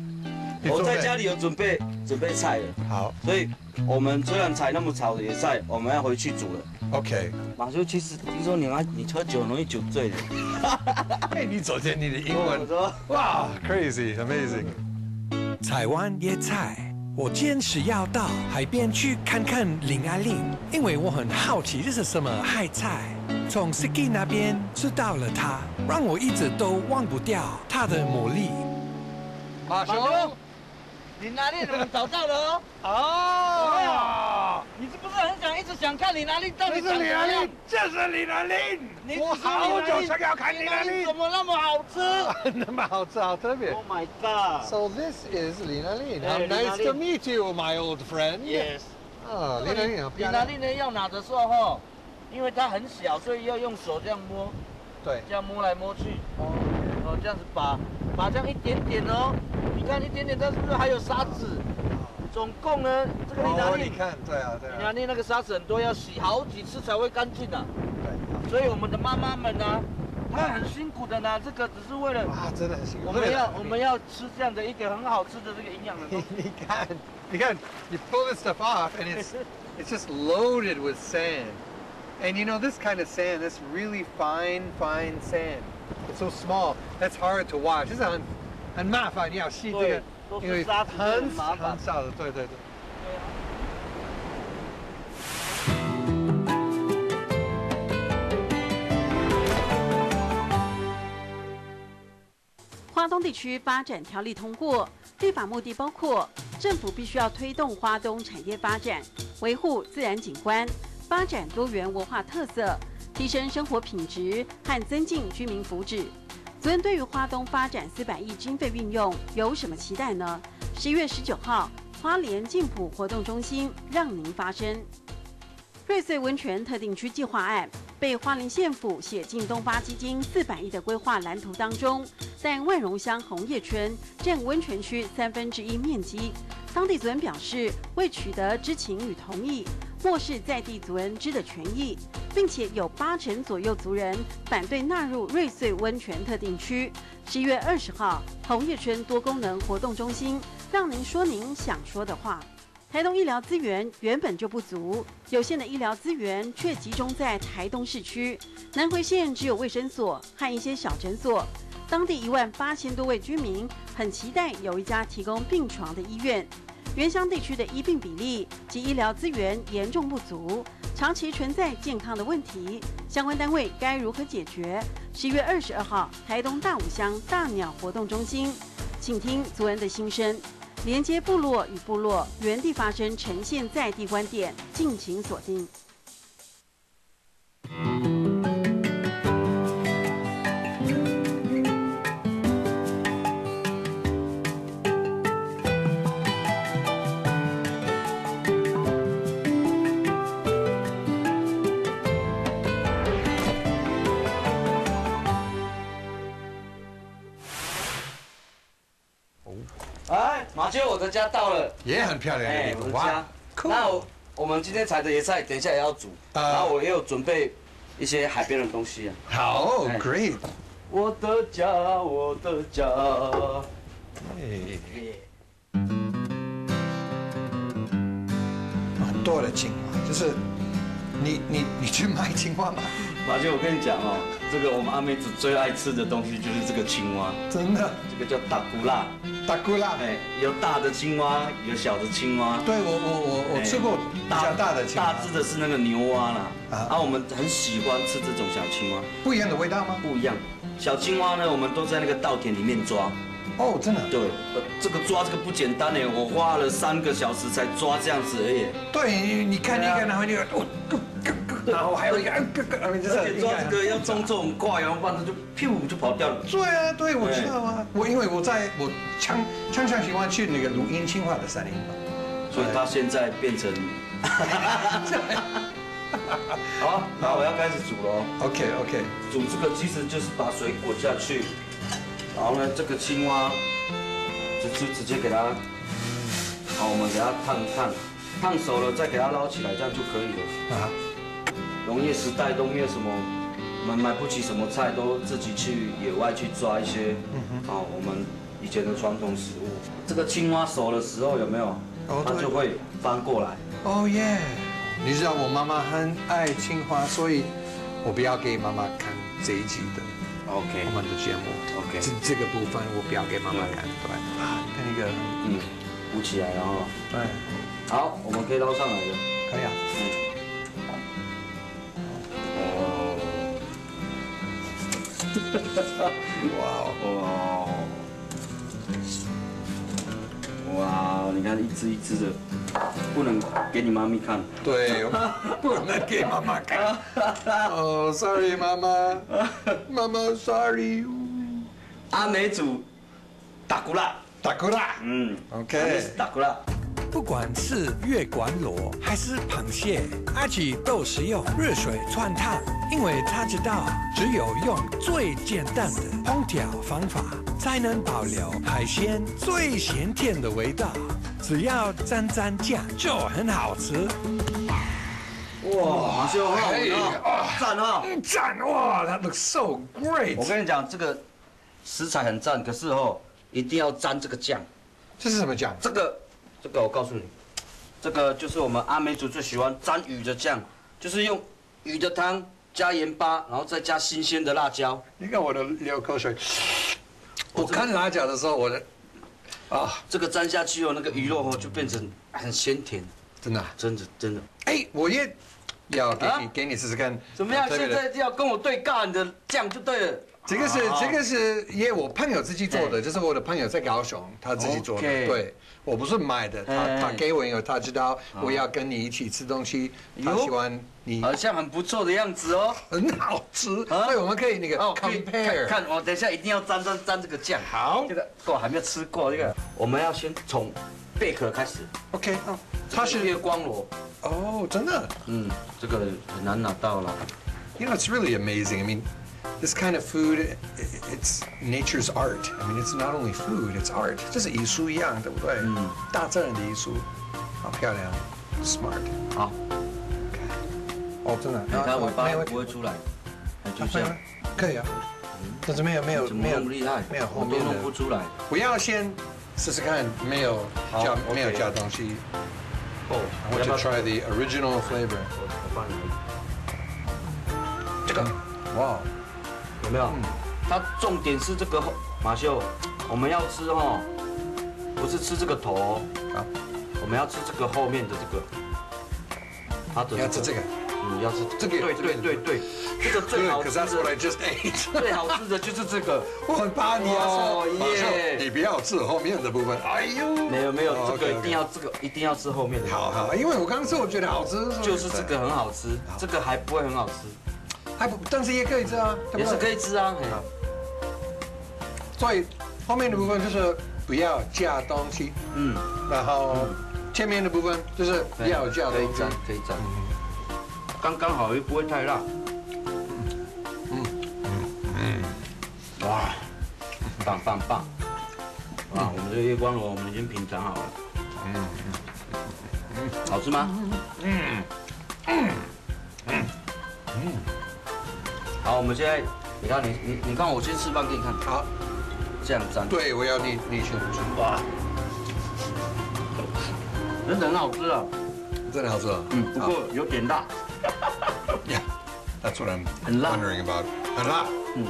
Speaker 10: (laughs) 我在家里有准备准备菜了。
Speaker 2: 好
Speaker 10: 所以我们虽然采那么潮的野菜，我们要回去煮了。
Speaker 2: ，OK。
Speaker 10: 马修，其实听说你爱你喝酒容易酒醉的。(laughs)
Speaker 2: 哎，你昨天你的英文
Speaker 10: 我说
Speaker 2: 哇，crazy，amazing。
Speaker 1: 采完野菜，我坚持要到海边去看看林阿玲，因为我很好奇这是什么海菜。从 Siki 那边知道了它，让我一直都忘不掉它的魔力。
Speaker 2: 马
Speaker 12: 马修，你哪里我们找到了哦。
Speaker 2: 哦，
Speaker 12: 你是不是很想一直想看你哪里到底
Speaker 2: 这
Speaker 12: 长什么样
Speaker 2: 是李兰？玲，这是李兰玲，
Speaker 12: 你
Speaker 2: 我好久想要看李兰玲，
Speaker 12: 怎么那么好吃 (laughs)
Speaker 2: 那么好吃，好特别。
Speaker 12: ？Oh my
Speaker 2: god！So this is 李兰玲。How nice to meet you, my old friend.
Speaker 12: Yes。
Speaker 2: 啊，李兰玲好
Speaker 12: 你
Speaker 2: 漂亮。
Speaker 12: 哪里呢？要拿的时候哈，因为它很小，所以要用手这样摸，
Speaker 2: 对，
Speaker 12: 这样摸来摸去，哦，这样子把把这样一点点哦，你看一点点，它是不是还有沙子？总共呢，这个李拿
Speaker 2: 哦，
Speaker 12: 利
Speaker 2: 你看，对啊，对啊。
Speaker 12: 李拿利那个沙子很多，要洗好几次才会干净的。
Speaker 2: 对。
Speaker 12: 所以我们的妈妈们呢，她很辛苦的呢，这个只是为了
Speaker 2: 啊，真的很辛苦。
Speaker 12: 我们要我们要吃这样的一个很好吃的这个营养的东西。(laughs)
Speaker 2: 你看，你看，you pull this stuff off and it's (laughs) it's just loaded with sand. And you know this kind of sand, this really fine, fine sand. It's so small, that's hard to wash. 就是很很麻烦，你要洗这个因为很
Speaker 12: 很麻烦
Speaker 2: 很少的，对对对。
Speaker 13: 花东地区发展条例通过，立法目的包括政府必须要推动花东产业发展，维护自然景观，发展多元文化特色，提升生活品质和增进居民福祉。昨天对于花东发展四百亿经费运用有什么期待呢？十一月十九号，花莲静浦活动中心让您发声。瑞穗温泉特定区计划案被花莲县府写进东发基金四百亿的规划蓝图当中，但万荣乡红叶村占温泉区三分之一面积。当地族人表示，未取得知情与同意，漠视在地族人之的权益，并且有八成左右族人反对纳入瑞穗温泉特定区。十一月二十号，红叶村多功能活动中心让您说您想说的话。台东医疗资源原本就不足，有限的医疗资源却集中在台东市区。南回县只有卫生所和一些小诊所，当地一万八千多位居民很期待有一家提供病床的医院。原乡地区的医病比例及医疗资源严重不足，长期存在健康的问题，相关单位该如何解决？十一月二十二号，台东大武乡大鸟活动中心，请听族人的心声。连接部落与部落，原地发生，呈现在地观点，敬请锁定。
Speaker 10: 马修，我的家到了，
Speaker 2: 也很漂亮的
Speaker 10: 哎
Speaker 2: 地，方
Speaker 10: 我的家。那我我们今天采的野菜，等一下也要煮，然后我也有准备一些海边的东西啊。
Speaker 2: 好
Speaker 10: 哎
Speaker 2: ，great。
Speaker 10: 我的家，我的家。
Speaker 2: 很多的青蛙，就是你你你去卖青蛙吗？(laughs)
Speaker 10: 马姐，我跟你讲哦，这个我们阿妹子最爱吃的东西就是这个青蛙，
Speaker 2: 真的，
Speaker 10: 这个叫打古辣。
Speaker 2: 大姑啦，
Speaker 10: 哎，有大的青蛙，有小的青蛙。
Speaker 2: 对我我我我
Speaker 10: 哎
Speaker 2: 吃过比较大的青蛙
Speaker 10: 大只的是那个牛蛙啦。啊，我们很喜欢吃这种小青蛙。
Speaker 2: 不一样的味道吗？
Speaker 10: 不一样。小青蛙呢，我们都在那个稻田里面抓。
Speaker 2: 哦，真的。
Speaker 10: 对，呃这个抓这个不简单呢，我花了三个小时才抓这样子而已。
Speaker 2: 对，你看你看那个，然后那个，哦，然后还有一个，呃
Speaker 10: 而且抓这个要动作很快哦，不然它就噗就跑掉了。
Speaker 2: 对啊，对，我知道啊。我因为我在我常常常喜欢去那个录音青蛙的山林嘛，
Speaker 10: 所以它现在变成。(laughs) (laughs) 好，那我要开始煮了哦。
Speaker 2: OK OK，
Speaker 10: 煮这个其实就是把水果下去，然后呢，这个青蛙就就直接给它，好，我们给它烫烫，烫熟了再给它捞起来，这样就可以了。
Speaker 2: 啊，
Speaker 10: 然农业时代都没有什么买买不起什么菜，都自己去野外去抓一些，啊，我们以前的传统食物。这个青蛙熟的时候有没有？它就会翻过来。
Speaker 2: 哦耶！你知道我妈妈很爱青花，所以我不要给妈妈看这一集的
Speaker 10: OK
Speaker 2: 我们的节目。
Speaker 10: OK
Speaker 2: 这这个部分我不要给妈妈看，对啊，看一个
Speaker 10: 嗯，鼓起来然后，
Speaker 2: 对，
Speaker 10: 好，我们可以捞上来了。
Speaker 2: 可以啊。
Speaker 10: 哦，(laughs) 哇哦，哇，你看一只一只的，不能给你妈咪看。
Speaker 2: 对，不能给妈妈看。(laughs) 哦，sorry，妈妈，妈妈，sorry。
Speaker 10: 阿美族打鼓啦，
Speaker 2: 打鼓啦，
Speaker 10: 嗯
Speaker 2: OK
Speaker 10: 打鼓啦。
Speaker 1: 不管是月管螺还是螃蟹，阿吉都使用热水汆烫，因为他知道只有用最简单的烹调方法，才能保留海鲜最鲜甜的味道。只要沾沾酱就很好吃。
Speaker 10: 哇，马修哈，
Speaker 2: 可以
Speaker 10: 赞啊，
Speaker 2: 赞哇，That looks so great。
Speaker 10: 我跟你讲，这个食材很赞，可是哦，一定要沾这个酱。
Speaker 2: 这是什么酱？
Speaker 10: 这个，这个我告诉你，这个就是我们阿美族最喜欢沾鱼的酱，就是用鱼的汤加盐巴，然后再加新鲜的辣椒。
Speaker 2: 你看我的流口水。我看辣椒的时候，我的啊，
Speaker 10: 这个沾下去哦，那个鱼肉哦就变成很鲜甜，
Speaker 2: 真的啊，
Speaker 10: 真的真的。
Speaker 2: 哎，我也要给
Speaker 10: 啊
Speaker 2: 你给你试试看。
Speaker 10: 怎么样？现在要跟我对尬你的酱就对了。
Speaker 2: 这个是
Speaker 10: 好
Speaker 2: 这个是也我朋友自己做的，就是我的朋友在高雄，他自己做的。对，我不是买的，他
Speaker 10: 哎
Speaker 2: 他给我，因为他知道我要跟你一起吃东西，他喜欢你。
Speaker 10: 好像很不错的样子哦，
Speaker 2: 很好吃，所以我们可以那个 compare。
Speaker 10: 看，我等一下一定要沾沾沾这个酱。
Speaker 2: 好，
Speaker 10: 这个我还没有吃过这个，我们要先从贝壳开始。
Speaker 2: OK，哦，
Speaker 10: 它是月光螺。
Speaker 2: 哦，真的。
Speaker 10: 嗯，这个很难拿到了。
Speaker 2: You know, it's really amazing. I mean, this kind of food, i- it's nature's art. I mean, it's not only food, it's art. 这是艺术一样，对不对？嗯，大自然的艺术，好漂亮，smart。
Speaker 10: 好，
Speaker 2: 哦，真的。
Speaker 10: 你看尾巴
Speaker 2: 没有
Speaker 10: 不会出来，哎就这样。
Speaker 2: 可以啊，但是没有没有
Speaker 10: 怎么
Speaker 2: 没有
Speaker 10: 那么厉害？
Speaker 2: 没有后
Speaker 10: 我都
Speaker 2: 面的
Speaker 10: 弄不出来。
Speaker 2: 我要先试试看，没有
Speaker 10: 好
Speaker 2: 加
Speaker 10: OK
Speaker 2: 没有加东西。
Speaker 10: 哦
Speaker 2: I want to try the original flavor.
Speaker 10: 我帮你。
Speaker 2: 这个，哇，
Speaker 10: 有没有？它重点是这个后马秀，我们要吃哈，不是吃这个头我们要吃这个后面的这个。它的
Speaker 2: 你要吃这个，
Speaker 10: 你，要吃
Speaker 2: 这个
Speaker 10: 对对对对，这个最好吃的，(laughs) 最好吃的就是这个。
Speaker 2: 我很怕你要
Speaker 10: 哦
Speaker 2: 说，
Speaker 10: 耶。
Speaker 2: 你不要吃后面的部分。哎呦，
Speaker 10: 没有没有，
Speaker 2: 哦
Speaker 10: 这个一定要这个一定要吃后面的。
Speaker 2: 好好，因为我刚刚吃，我觉得好吃，
Speaker 10: 就是这个很好吃，这个还不会很好吃，
Speaker 2: 还不，但是也可以吃啊，对
Speaker 10: 也是可？以吃啊。嘿。
Speaker 2: 所以后面的部分就是不要加东西，
Speaker 10: 嗯，
Speaker 2: 然后前面的部分就是不要加东西。
Speaker 10: 可以沾。可以沾，刚刚好又不会太辣。嗯。嗯。嗯哇，棒棒棒！哇，我们这个月光螺我们已经品尝好了。嗯嗯，好吃吗？
Speaker 2: 嗯。嗯。嗯。嗯，
Speaker 10: 好，我们现在，你看你你你看，我先示范给你看。
Speaker 2: 好，
Speaker 10: 这样粘。
Speaker 2: 对，我要你你先吃。
Speaker 10: 哇，真的很好吃啊。
Speaker 2: 真的好吃啊。
Speaker 10: 嗯，不过有点辣。
Speaker 2: Yeah, that's what I'm (laughs)
Speaker 10: 很辣
Speaker 2: wondering about. 很辣。
Speaker 10: 嗯。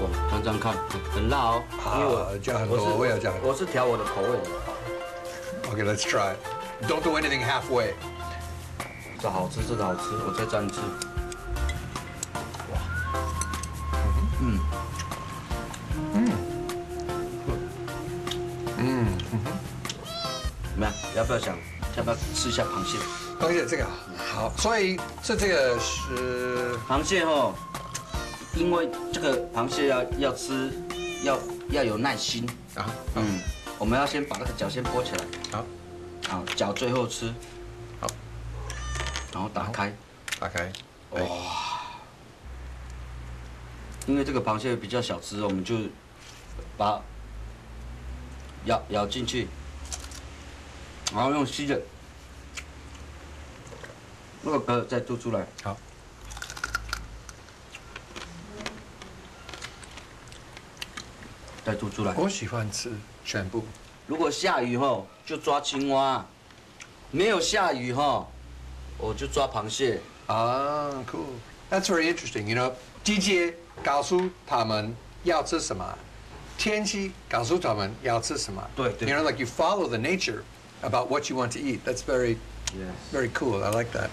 Speaker 10: 哇，尝尝看，很辣哦。
Speaker 2: 好加很多
Speaker 10: 我
Speaker 2: 要加很多
Speaker 10: 我是调我的口味的。
Speaker 2: Okay, let's try. Don't do anything halfway.
Speaker 10: 这好吃，这个好吃，我再蘸一次。嗯。
Speaker 2: 嗯。嗯。嗯。
Speaker 10: 怎么样？要不要想？要不要吃一下螃蟹？
Speaker 2: 螃蟹这个好，所以这这个是
Speaker 10: 螃蟹哦，因为这个螃蟹要要吃，要要有耐心
Speaker 2: 啊。
Speaker 10: 嗯，我们要先把那个脚先剥起来。
Speaker 2: 好，
Speaker 10: 好，脚最后吃。
Speaker 2: 好，
Speaker 10: 然后打开。
Speaker 2: 打开。
Speaker 10: 哇！因为这个螃蟹比较小只，我们就把咬咬进去，然后用吸的，那个壳再吐出来。
Speaker 2: 好。
Speaker 10: 再吐出来。
Speaker 2: 我喜欢吃全部。
Speaker 10: 如果下雨后，就抓青蛙；没有下雨吼，我就抓螃蟹。
Speaker 2: 啊，cool. That's very interesting. You know，季节告诉他们要吃什么，天气告诉他们要吃什么。
Speaker 10: 对对。
Speaker 2: You know, like you follow the nature about what you want to eat. That's very, very cool. I like that.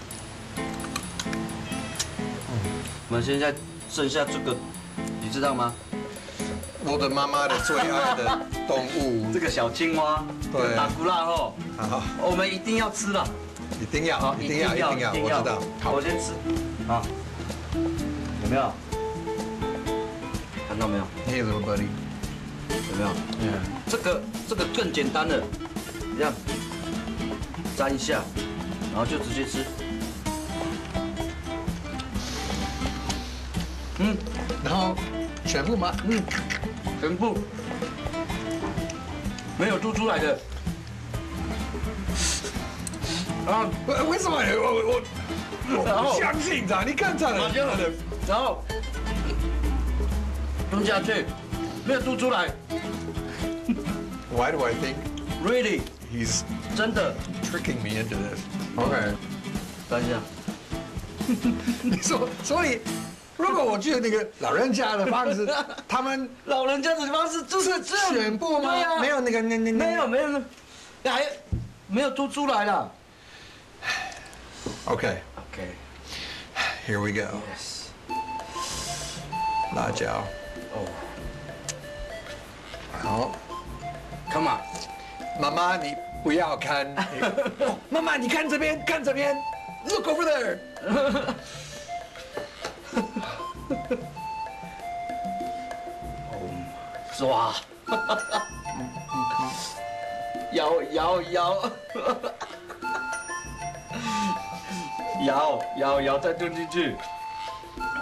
Speaker 10: 我们现在剩下这个，你知道吗？
Speaker 2: 我的妈妈的最爱的动物，(laughs)
Speaker 10: 这个小青蛙，
Speaker 2: 对
Speaker 10: 打古辣吼，
Speaker 2: 好，
Speaker 10: 我们一定要吃了，
Speaker 2: 一定要，一定要，一定要，我知道。好，
Speaker 10: 我先吃，啊，有没有？看到没有
Speaker 2: ？Hey, little buddy，
Speaker 10: 有没有？嗯，这个这个更简单了，这样粘一下，然后就直接吃。嗯，
Speaker 2: 然后全部吗？
Speaker 10: 嗯，全部，没有吐出来的。啊，
Speaker 2: 为为什么我我我不相信的？你看这
Speaker 10: 马上的，然后吞下去，没有吐出来。
Speaker 2: Why do I think Really？he's
Speaker 10: 真的
Speaker 2: tricking me into this? OK，
Speaker 10: 等一下。(laughs)
Speaker 2: 你说，所以如果我去那个老人家的方式，(laughs) 他们
Speaker 10: 老人家的方式就是这样
Speaker 2: 全部吗？没有那个那那
Speaker 10: 没有没有，还没有吐出来了。
Speaker 2: OK OK，here we go. 辣椒。
Speaker 10: 哦，
Speaker 2: 好
Speaker 10: ，Come on，
Speaker 2: 妈妈你不要看，(laughs) 妈妈你看这边，看这边，Look over there。(laughs)
Speaker 10: 抓，摇 (laughs) 摇摇，摇摇摇，再蹲进去。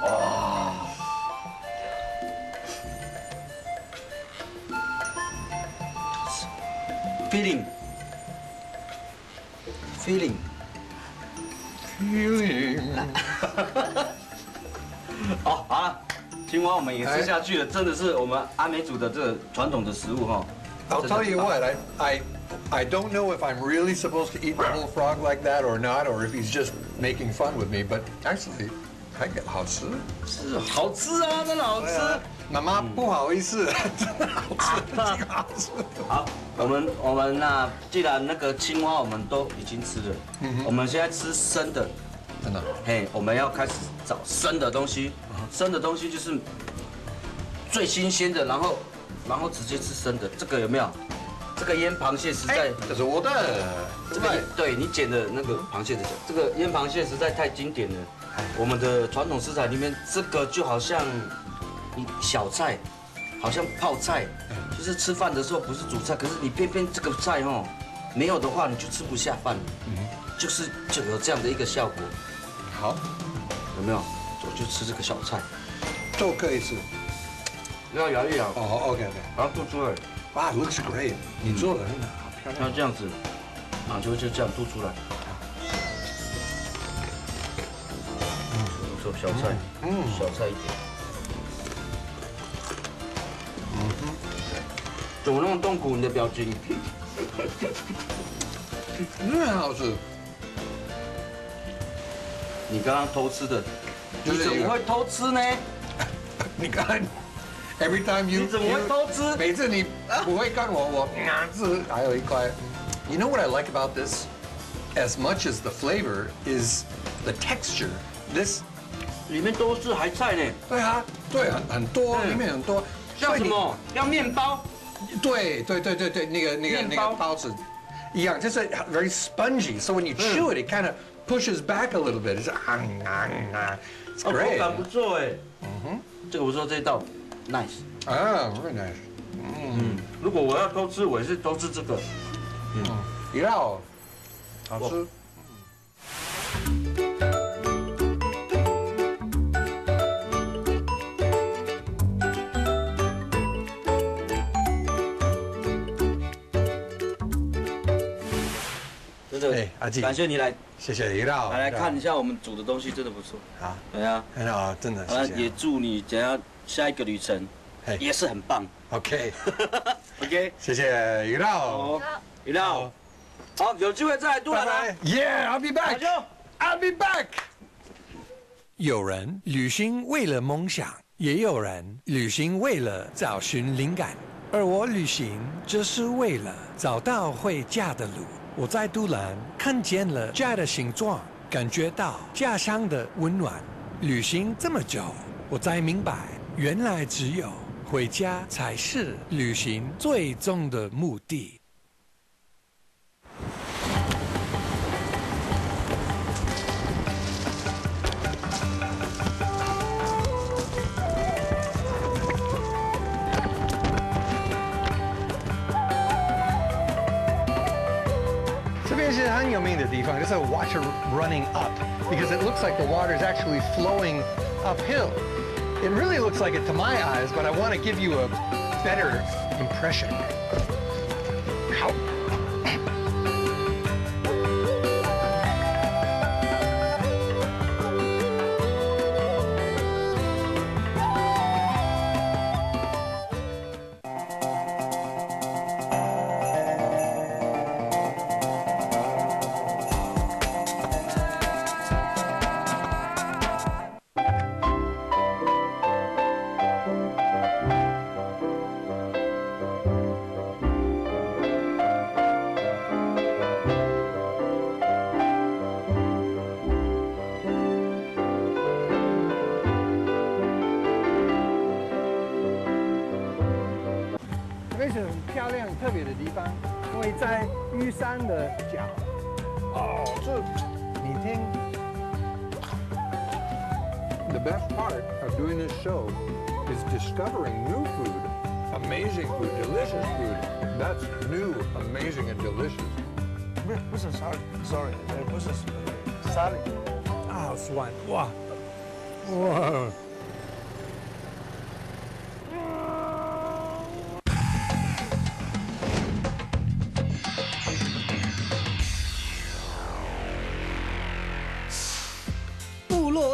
Speaker 10: 哇 ！feeling feeling
Speaker 2: feeling。(laughs)
Speaker 10: 哦，好了，青蛙我们也吃下去了，真的是我们阿美族的这个传统的食物哈。
Speaker 2: I'll tell you what, I, I, I don't know if I'm really supposed to eat the whole frog like that or not, or if he's just making fun with me. But actually, Get 好吃，
Speaker 10: 是好吃啊，真的好吃。
Speaker 2: 妈妈不好意思，真的好吃，(laughs) 挺好吃。
Speaker 10: 好，我们我们那既然那个青蛙我们都已经吃了，我们现在吃生的，
Speaker 2: 真的，
Speaker 10: 嘿，我们要开始找生的东西，生的东西就是最新鲜的，然后然后直接吃生的，这个有没有？这个腌螃蟹实在，
Speaker 2: 这是我的，
Speaker 10: 这个对你捡的那个螃蟹的脚，这个腌螃蟹实在太经典了。我们的传统食材里面，这个就好像一小菜，好像泡菜，就是吃饭的时候不是主菜，可是你偏偏这个菜哦，没有的话你就吃不下饭，就是就有这样的一个效果。
Speaker 2: 好，
Speaker 10: 有没有？我就吃这个小菜，
Speaker 2: 都可以吃。
Speaker 10: 要摇一摇。
Speaker 2: 哦，OK OK，
Speaker 10: 然后吐出来。
Speaker 2: 哇，looks great，你做的很好，漂亮。
Speaker 10: 那这样子，啊，就就这样吐出来。做小菜，嗯，小菜一点。嗯哼，怎么那么痛苦？你的表情？
Speaker 2: 真的很好吃。
Speaker 10: 你刚刚偷吃的，你怎么会偷吃呢？(laughs)
Speaker 2: 你看 ，every time you，
Speaker 10: 你怎么会偷吃？
Speaker 2: 每次你不会看我，我吃还有一块。You know what I like about this? As much as the flavor is the texture, this
Speaker 10: 里面都是海菜呢。
Speaker 2: 对啊，对，很很多，里面很多。
Speaker 10: 像什么？要面包？
Speaker 2: 对对对对对，那个那个那个包子一样，就是 very spongy. So when you chew it, it kind of pushes back a little bit. It's 啊啊啊，It's
Speaker 10: 哦，口
Speaker 2: great.
Speaker 10: 感不错哎。
Speaker 2: 嗯哼，
Speaker 10: 这个我说这道 nice。
Speaker 2: 啊，very nice.
Speaker 10: 嗯，如果我要偷吃，我也是偷吃这个。
Speaker 2: 嗯，要，好吃。
Speaker 10: 真真的，
Speaker 1: 哎阿纪
Speaker 10: 感谢你来，
Speaker 1: 谢谢李老，
Speaker 10: 来来看一下我们煮的东西，真的不错。
Speaker 1: 啊，
Speaker 10: 对啊，
Speaker 1: 很好，真的
Speaker 10: 好了，
Speaker 1: 谢谢。
Speaker 10: 也祝你等下下一个旅程也是很棒。
Speaker 1: OK (laughs)
Speaker 10: OK，
Speaker 1: 谢谢李老，
Speaker 10: 好，李老，好，有机会再来杜兰啊。
Speaker 1: Yeah，I'll be back。I'll be back。有人旅行为了梦想，也有人旅行为了找寻灵感，而我旅行就是为了找到回家的路。我在都兰看见了家的形状，感觉到家乡的温暖。旅行这么久，我才明白，原来只有回家才是旅行最终的目的。
Speaker 2: 这边是很有名的地方，就是 water running up because it looks like the water is actually flowing uphill. It really looks like it to my eyes, but I want to give you a better impression. 这边是很漂亮、特别的地方，因为在玉山的角。哦，这你听。The best part of doing this show is discovering new food, amazing food, delicious food. That's new, amazing, and delicious.
Speaker 8: 不是不是 sorry sorry，呃不是 sorry，
Speaker 2: 啊，酸哇哇！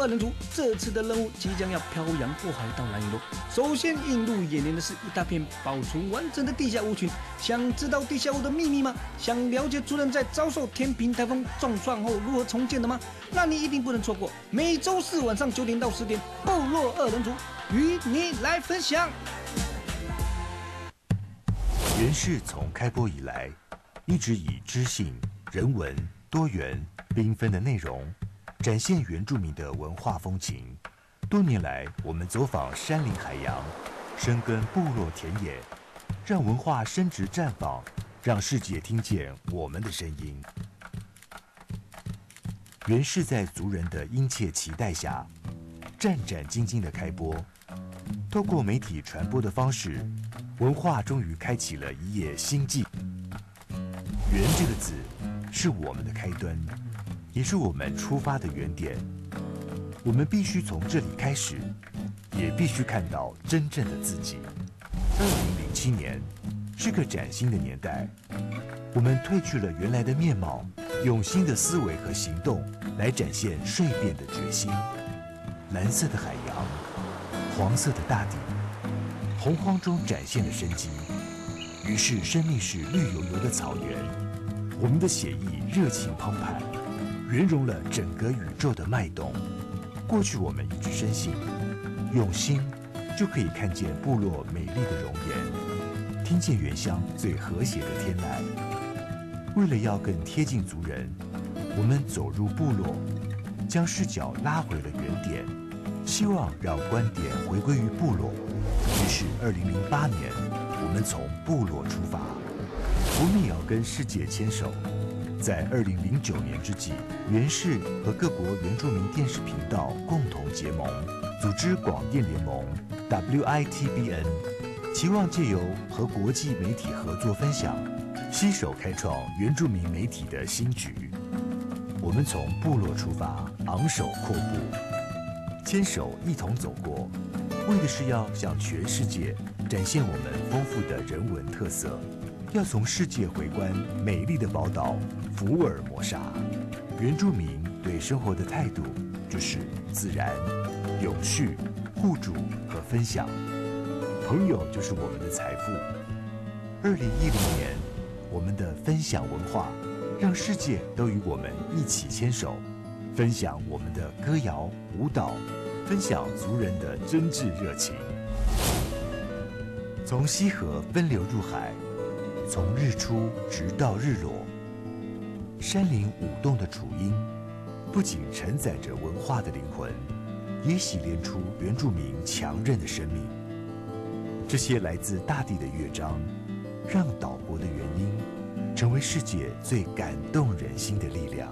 Speaker 14: 二人族这次的任务即将要漂洋过海到蓝屿喽。首先映入眼帘的是一大片保存完整的地下屋群。想知道地下屋的秘密吗？想了解族人在遭受天平台风重创后如何重建的吗？那你一定不能错过每周四晚上九点到十点，部落二人族与你来分享。
Speaker 15: 原氏从开播以来，一直以知性、人文、多元、缤纷的内容，展现原住民的文化风情。多年来，我们走访山林海洋，深耕部落田野，让文化升值绽放，让世界听见我们的声音。原是在族人的殷切期待下，战战兢兢的开播，透过媒体传播的方式，文化终于开启了一页新纪。原这个字，是我们的开端，也是我们出发的原点。我们必须从这里开始，也必须看到真正的自己。二零零七年是个崭新的年代，我们褪去了原来的面貌，用新的思维和行动来展现蜕变的决心。蓝色的海洋，黄色的大地，洪荒中展现了生机。于是，生命是绿油油的草原，我们的血液热情澎湃，圆融了整个宇宙的脉动。过去我们一直深信，用心就可以看见部落美丽的容颜，听见原乡最和谐的天籁。为了要更贴近族人，我们走入部落，将视角拉回了原点，希望让观点回归于部落。于是，二零零八年，我们从部落出发，我们也要跟世界牵手。在二零零九年之际，原氏和各国原住民电视频道共同结盟，组织广电联盟 （WITBN），期望借由和国际媒体合作分享，携手开创原住民媒体的新局。我们从部落出发，昂首阔步，牵手一同走过，为的是要向全世界展现我们丰富的人文特色。要从世界回观美丽的宝岛福尔摩沙。原住民对生活的态度就是自然、有序、互助和分享。朋友就是我们的财富。二零一零年，我们的分享文化，让世界都与我们一起牵手，分享我们的歌谣舞蹈，分享族人的真挚热情。从西河奔流入海，从日出直到日落，山林舞动的雏鹰，不仅承载着文化的灵魂，也洗炼出原住民强韧的生命。这些来自大地的乐章，让岛国的原因，成为世界最感动人心的力量。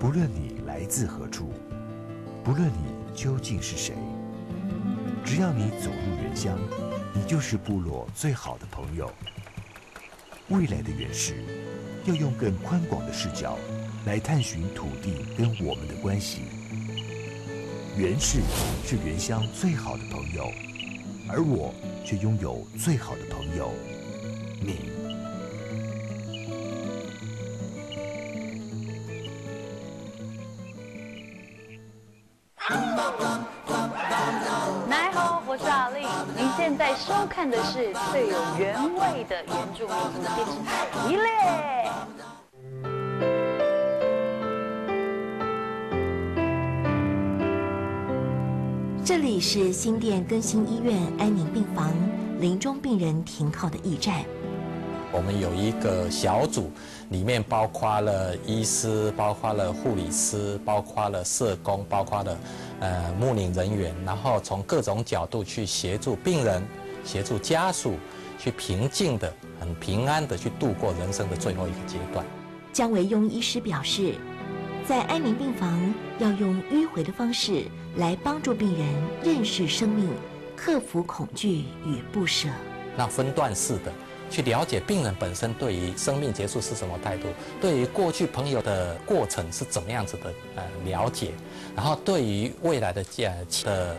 Speaker 15: 不论你来自何处，不论你究竟是谁，只要你走入原乡，你就是部落最好的朋友。未来的原氏，要用更宽广的视角来探寻土地跟我们的关系。原氏是原乡最好的朋友。而我却拥有最好的朋友，你。
Speaker 16: 的原住民族电视台，一列。
Speaker 17: 这里是新店更新医院安宁病房临终病人停靠的驿站。
Speaker 18: 我们有一个小组，里面包括了医师，包括了护理师，包括了社工，包括了呃牧领人员，然后从各种角度去协助病人，协助家属，去平静的、很平安的去度过人生的最后一个阶段。
Speaker 17: 姜维庸医师表示，在安宁病房要用迂回的方式来帮助病人认识生命，克服恐惧与不舍。
Speaker 18: 那分段式的去了解病人本身对于生命结束是什么态度，对于过去朋友的过程是怎么样子的呃了解，然后对于未来的呃的